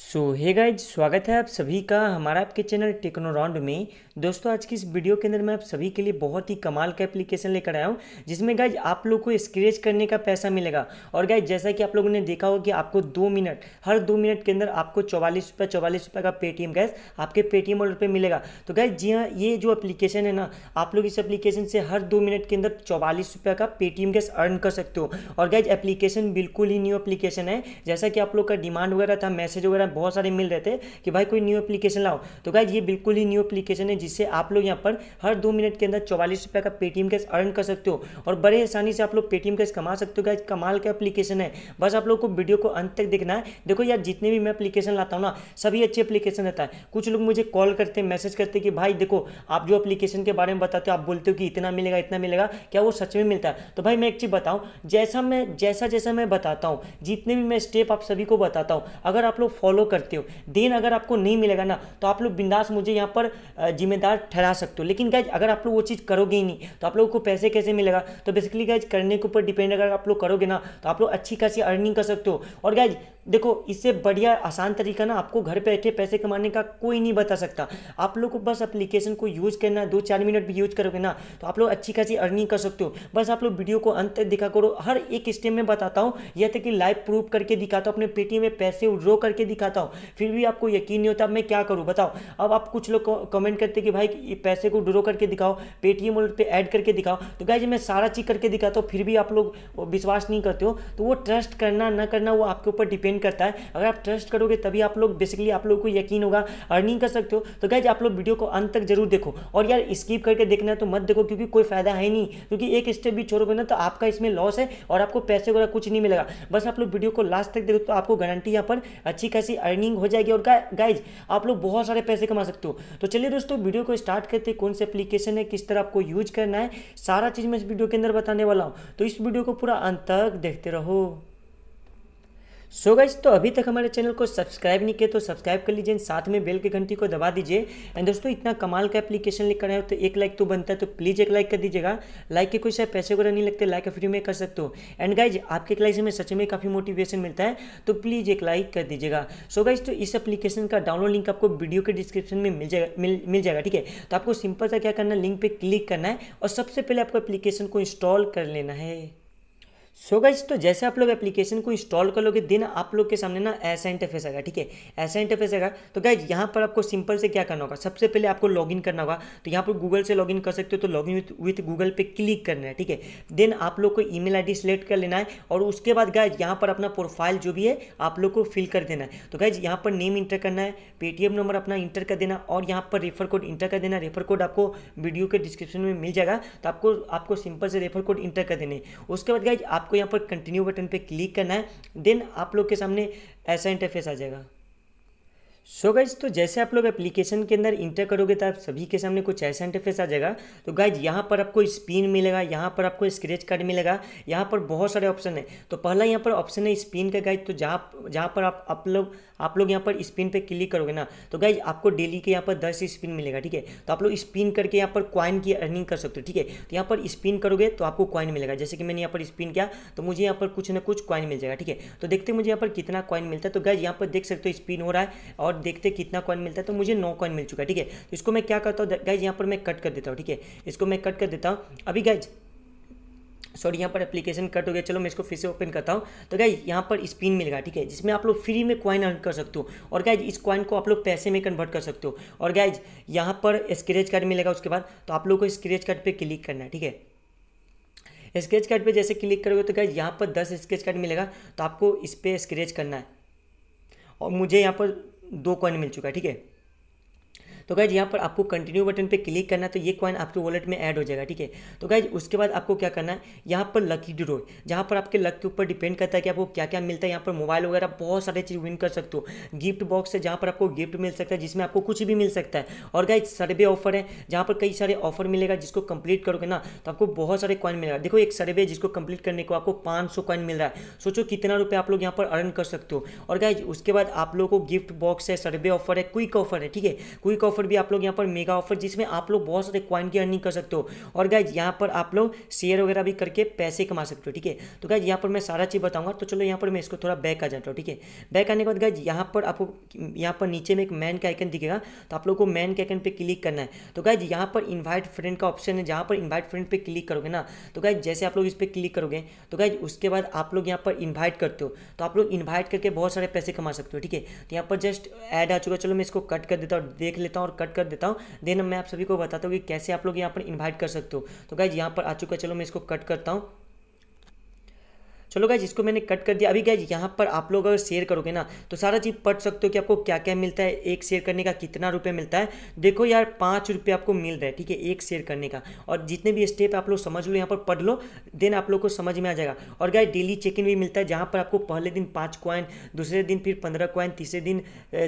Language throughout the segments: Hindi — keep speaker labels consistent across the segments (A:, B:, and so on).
A: सो हे गाइज़ स्वागत है आप सभी का हमारा आपके चैनल टेक्नो राउंड में। दोस्तों, आज की इस वीडियो के अंदर मैं आप सभी के लिए बहुत ही कमाल का एप्लीकेशन लेकर आया हूँ, जिसमें गाइज़ आप लोग को स्क्रेच करने का पैसा मिलेगा। और गाइज़ जैसा कि आप लोगों ने देखा होगा कि आपको दो मिनट हर दो मिनट के अंदर आपको चौवालीस रुपये चौवालीस रुपये का पेटीएम गैस आपके पेटीएम वॉलेट पर मिलेगा। तो गाइज़ जी हाँ ये जो एप्लीकेशन है ना, आप लोग इस एप्लीकेशन से हर दो मिनट के अंदर चौवालीस रुपये का पेटीएम गैस अर्न कर सकते हो। और गाइज़ एप्लीकेशन बिल्कुल ही न्यू एप्लीकेशन है। जैसा कि आप लोग का डिमांड वगैरह था मैसेज वगैरह बहुत सारे मिल रहे थे कि भाई कोई न्यू एप्लीकेशन लाओ। तो गाइज़ ये बिल्कुल ही न्यू एप्लीकेशन है जिससे आप लोग यहाँ पर हर दो मिनट के अंदर चौवालीस रुपये का पेटीएम कैश अर्न कर सकते हो और बड़े आसानी से आप लोग पेटीएम कैश कमा सकते हो। गाइज़ कमाल का एप्लीकेशन है। बस आप लोग को वीडियो को अंत तक देखना है। देखो यार, जितने भी मैं एप्लीकेशन लाता हूँ ना, सभी अच्छे एप्लीकेशन रहता है। कुछ लोग मुझे कॉल करते मैसेज करते कि भाई देखो, आप जो एप्लीकेशन के बारे में बताते हो, आप बोलते हो कि इतना मिलेगा इतना मिलेगा, क्या वो सच में मिलता है? तो भाई मैं एक चीज़ बताऊँ, जैसा मैं जैसा जैसा मैं बताता हूँ, जितने भी मैं स्टेप आप सभी को बताता हूँ, अगर आप लोग फॉलो करते हो। देन अगर आपको नहीं मिलेगा ना तो आप लोग बिंदास मुझे यहाँ पर जिम्मेदार ठहरा सकते हो। लेकिन गैज अगर आप लोग वो चीज़ करोगे ही नहीं तो आप लोगों को पैसे कैसे मिलेगा? तो बेसिकली गैज करने के ऊपर डिपेंड अगर आप लोग करोगे ना तो आप लोग अच्छी खासी अर्निंग कर सकते हो। और गाइज़ देखो, इससे बढ़िया आसान तरीका ना आपको घर बैठे पैसे कमाने का कोई नहीं बता सकता। आप लोग को बस एप्लीकेशन को यूज़ करना दो चार मिनट भी यूज़ करोगे ना तो आप लोग अच्छी खासी अर्निंग कर सकते हो। बस आप लोग वीडियो को अंत तक दिखा करो। हर एक स्टेप में बताता हूँ, यह तक कि लाइव प्रूफ करके दिखाता हूँ, अपने पेटीएम में पैसे विड्रॉ करके दिखाता हूँ। फिर भी आपको यकीन नहीं होता मैं क्या करूँ? बताओ। अब आप कुछ लोग कमेंट करते कि भाई पैसे को ड्रॉ करके दिखाओ, पेटीएम वॉलेट पे ऐड करके दिखाओ। तो गाइज़ मैं सारा चीज़ करके दिखाता हूँ, फिर भी आप लोग विश्वास नहीं करते हो। तो वो ट्रस्ट करना, ना करना वो आपके ऊपर डिपेंड करता है। अगर आप ट्रस्ट करोगे, तभी आप लोग बेसिकली आप लोग को यकीन होगा अर्निंग कर सकते हो। तो गाइज़ आप लोग वीडियो को अंत तक ज़रूर देखो। और यार स्कीप करके देखना तो मत देखो, क्योंकि कोई फ़ायदा है नहीं। क्योंकि एक स्टेप भी छोड़ोगे ना तो आपका इसमें लॉस है और आपको पैसे वगैरह कुछ नहीं मिलेगा। बस आप लोग वीडियो को लास्ट तक देखो तो आपको गारंटी यहाँ पर अच्छी खासी अर्निंग हो जाएगी। और गाइज़ आप लोग बहुत सारे पैसे कमा सकते हो। तो चलिए दोस्तों वीडियो को स्टार्ट करते कौन सी एप्लीकेशन है, किस तरह आपको यूज़ करना है, सारा चीज़ मैं इस वीडियो के अंदर बताने वाला हूँ। तो इस वीडियो को पूरा अंत तक देखते रहो। सो गाइज़ तो अभी तक हमारे चैनल को सब्सक्राइब नहीं किया तो सब्सक्राइब कर लीजिए, साथ में बेल की घंटी को दबा दीजिए। एंड दोस्तों, इतना कमाल का एप्लीकेशन लेकर आए हो तो एक लाइक तो बनता है तो प्लीज़ एक लाइक कर दीजिएगा। लाइक के कोई शायद पैसे वगैरह नहीं लगते लाइक फ्री में कर सकते हो। एंड गाइज़ आपके एक लाइक से हमें सच में काफ़ी मोटिवेशन मिलता है तो प्लीज़ एक लाइक कर दीजिएगा। सो गाइज़ तो इस एप्लीकेशन का डाउनलोड लिंक आपको वीडियो के डिस्क्रिप्शन में मिल जाएगा, मिल मिल जाएगा, ठीक है? तो आपको सिंपल सा क्या करना लिंक पर क्लिक करना है और सबसे पहले आपको एप्लीकेशन को इंस्टॉल कर लेना है। सो so गाइज़ तो जैसे आप लोग एप्लीकेशन को इंस्टॉल कर लोगे, देन आप लोग के सामने ना ऐसा इंटरफेस आएगा, ठीक है? ऐसा इंटरफेस आएगा। तो गाइज़ यहाँ पर आपको सिंपल से क्या करना होगा? सबसे पहले आपको लॉगिन करना होगा। तो यहाँ पर गूगल से लॉगिन कर सकते हो तो लॉगिन विथ गूगल पे क्लिक करना है, ठीक है? देन आप लोग को ई मेल सेलेक्ट कर लेना है और उसके बाद गाइज़ यहाँ पर अपना प्रोफ़ाइल जो भी है, आप लोग को फिल कर देना है। तो गाइज़ यहाँ पर नेम इंटर करना है पेटीएम नंबर अपना इंटर कर देना और यहाँ पर रेफर कोड इंटर कर देना। रेफर कोड आपको वीडियो के डिस्क्रिप्शन में मिल जाएगा। तो आपको आपको सिंपल से रेफर कोड इंटर कर देने उसके बाद गाइज़ आपको यहाँ पर कंटिन्यू बटन पर क्लिक करना है देन आप लोग के सामने ऐसा इंटरफेस आ जाएगा। सो so गाइज़ तो जैसे आप लोग एप्लीकेशन के अंदर इंटर करोगे तो आप सभी के सामने कुछ ऐसा इंटरफेस आ जाएगा तो गाइज़ यहाँ पर आपको स्पिन मिलेगा यहाँ पर आपको स्क्रेच कार्ड मिलेगा यहाँ पर बहुत सारे ऑप्शन है तो पहला यहाँ पर ऑप्शन है स्पिन का गाइज़ तो जहाँ जहाँ पर आप आप लोग आप लोग यहाँ पर स्पिन पे क्लिक करोगे ना तो गाइज़ आपको डेली के यहाँ पर दस स्पिन मिलेगा ठीक है तो आप लोग स्पिन करके यहाँ पर क्वाइन की अर्निंग कर सकते हो ठीक है तो यहाँ पर स्पिन करोगे तो आपको क्वाइन मिलेगा जैसे कि मैंने यहाँ पर स्पिन किया तो मुझे यहाँ पर कुछ ना कुछ क्वाइन मिल जाएगा ठीक है तो देखते मुझे यहाँ पर कितना क्वाइन मिलता है तो गाइज़ यहाँ पर देख सकते हो स्पिन हो रहा है और देखते कितना कॉइन मिलता है तो मुझे नौ कॉइन मिल चुका है, ठीक है? तो इसको मैं क्या करता हूँ गाइज़ यहाँ पर मैं कट कर देता हूँ, ठीक है? इसको मैं कट कर देता हूँ। अभी गाइज़ सॉरी यहाँ पर एप्लीकेशन कट हो गया, चलो मैं इसको फिर से ओपन करता हूँ। तो गाइज़ यहाँ पर स्पिन मिलेगा ठीक है? जिसमें आप लोग फ्री में कॉइन अर्न कर सकते हो। और गाइज़ इस कॉइन को आप लोग पैसे में कन्वर्ट कर सकते हो। और गाइज़ यहाँ पर स्क्रेच कार्ड मिलेगा उसके बाद तो आप लोग को स्क्रेच कार्ड पर क्लिक करना है, ठीक है? स्केच कार्ड पे जैसे क्लिक करोगे तो गाइज़ यहाँ पर दस स्केच कार्ड मिलेगा तो आपको इस पर स्क्रेच करना है। और मुझे यहाँ पर दो कॉइन मिल चुका है ठीक है? तो गाइज़ यहाँ पर आपको कंटिन्यू बटन पे क्लिक करना है तो ये कॉइन आपके वॉलेट में ऐड हो जाएगा, ठीक है? तो गाइज़ उसके बाद आपको क्या करना है? यहाँ पर लकी ड्रो जहाँ पर आपके लक के ऊपर डिपेंड करता है कि आपको क्या क्या मिलता है, यहाँ पर मोबाइल वगैरह बहुत सारे चीज़ विन कर सकते हो। गिफ्ट बॉक्स है, जहाँ पर आपको गिफ्ट मिल सकता है, जिसमें आपको कुछ भी मिल सकता है। और गाइज़ सर्वे ऑफ़र है, जहाँ पर कई सारे ऑफ़र मिलेगा, जिसको कंप्लीट करोगे ना तो आपको बहुत सारे कॉइन मिलेगा। देखो, एक सर्वे जिसको कंप्लीट करने को आपको पाँच सौ कॉइन मिल रहा है। सोचो कितना रुपये आप लोग यहाँ पर अर्न कर सकते हो। और गाइज़ उसके बाद आप लोगों को गिफ्ट बॉक्स है सर्वे ऑफ़र है क्विक ऑफ़र है, ठीक है? क्विक ऑफ़र ऑफ़र भी आप लोग यहाँ पर मेगा ऑफ़र, जिसमें आप लोग बहुत सारे क्वाइन की अर्निंग कर सकते हो। और गाइज़ यहाँ पर आप लोग शेयर वगैरह भी करके पैसे कमा सकते हो, ठीक है? तो गाइज़ यहाँ पर मैं सारा चीज़ बताऊँगा। तो चलो यहाँ पर मैं इसको थोड़ा बैक आ जाता हूँ, ठीक है? बैक आने के बाद गाइज़ यहाँ पर आपको, यहाँ पर नीचे में एक मैन का आइकन दिखेगा। तो आप लोग को मैन के आइकन पर क्लिक करना है। तो गाइज़ यहाँ पर इन्वाइट फ्रेंड का ऑप्शन है। जहाँ पर इन्वाइट फ्रेंड पर क्लिक करोगे ना तो गाइज़ जैसे आप लोग इस पर क्लिक करोगे तो गाइज़ उसके बाद आप लोग यहाँ पर इन्वाइट करते हो। तो आप लोग इन्वाइट करके बहुत सारे पैसे कमा सकते हो, ठीक है? तो यहाँ पर जस्ट ऐड आ चुका चलो मैं इसको कट कर देता हूँ, देख लेता हूँ। और कट कर देता हूँ। देन मैं आप सभी को बताता हूँ कि कैसे आप लोग यहाँ पर इन्वाइट कर सकते हो। तो गाइज़ यहाँ पर आ चुका चलो मैं इसको कट करता हूँ। चलो गाइज़ इसको मैंने कट कर दिया। अभी गाइज़ यहाँ पर आप लोग अगर शेयर करोगे ना तो सारा चीज़ पढ़ सकते हो कि आपको क्या क्या मिलता है, एक शेयर करने का कितना रुपये मिलता है। देखो यार, पाँच रुपये आपको मिल रहा है, ठीक है, एक शेयर करने का। और जितने भी स्टेप आप लोग समझ लो, यहाँ पर पढ़ लो देन आप लोग को समझ में आ जाएगा। और गाइज़ डेली चेक इन भी मिलता है, जहाँ पर आपको पहले दिन पाँच क्वाइन दूसरे दिन फिर पंद्रह क्वाइन तीसरे दिन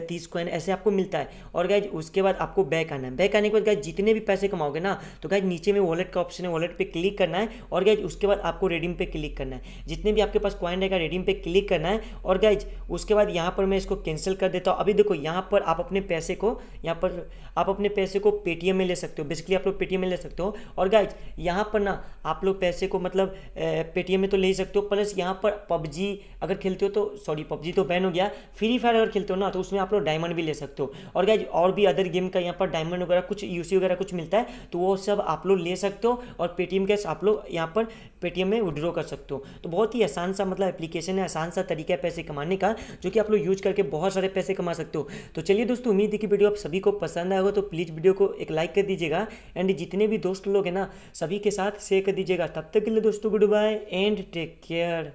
A: तीस क्वाइन ऐसे आपको मिलता है। और गाइज़ उसके बाद आपको बैक आना है। बैक आने के बाद गाइज़ जितने भी पैसे कमाओगे ना तो गाइज़ नीचे में वॉलेट का ऑप्शन है वॉलेट पर क्लिक करना है। और गाइज़ उसके बाद आपको रेडीम पे क्लिक करना है। जितने भी आपके पास क्वाइन रहेगा रेडीम पे क्लिक करना है। और गाइज़ उसके बाद यहाँ पर मैं इसको कैंसिल कर देता हूँ। अभी देखो, यहाँ पर आप अपने पैसे को, यहाँ पर आप अपने पैसे को पेटीएम में ले सकते हो। बेसिकली आप लोग पेटीएम में ले सकते हो। और गाइज़ यहाँ पर ना, आप लोग पैसे को मतलब पेटीएम में तो ले सकते हो। प्लस यहाँ पर पबजी अगर खेलते हो तो सॉरी पबजी तो बैन हो गया। फ्री फायर अगर खेलते हो ना तो उसमें आप लोग डायमंड भी ले सकते हो। और गाइज़ और भी अदर गेम का यहाँ पर डायमंड वगैरह, कुछ यूसी वगैरह कुछ मिलता है तो वो सब आप लोग ले सकते हो। और पेटीएम कैश आप लोग यहाँ पर पेटीएम में विड्रॉ कर सकते हो। तो बहुत ही आसान सा मतलब एप्लीकेशन है, आसान सा तरीका है पैसे कमाने का, जो कि आप लोग यूज़ करके बहुत सारे पैसे कमा सकते हो। तो चलिए दोस्तों, उम्मीद है कि वीडियो आप सभी को पसंद आएगा तो प्लीज़ वीडियो को एक लाइक कर दीजिएगा। एंड जितने भी दोस्त लोग हैं ना, सभी के साथ शेयर कर दीजिएगा। तब तक के लिए दोस्तों good bye and take care